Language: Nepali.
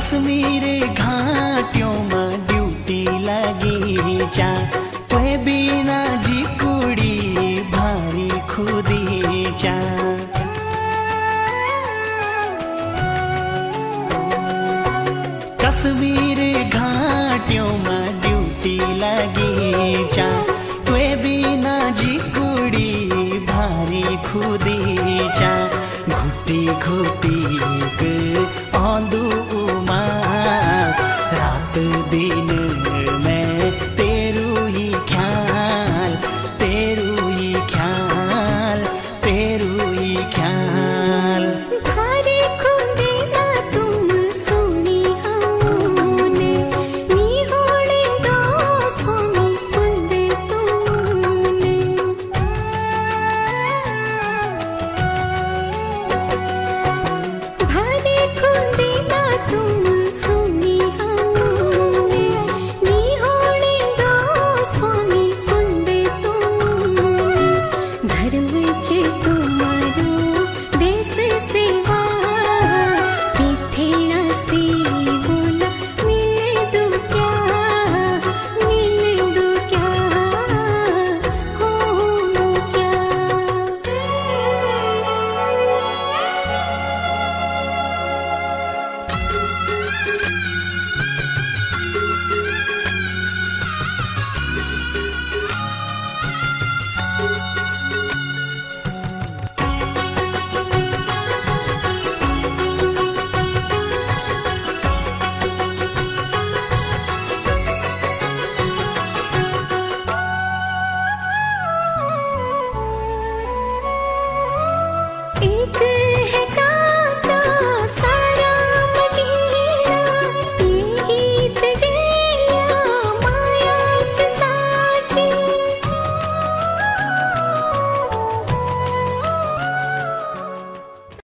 कश्मीर घाट्योमा ड्युटी लागि चा तै बिना जिकुडी भारी खुदी चा कश्मीर घाट्योमा ड्युटी लागि चा तै बिना जिकुडी भारी खुदी चा घुटी घुटी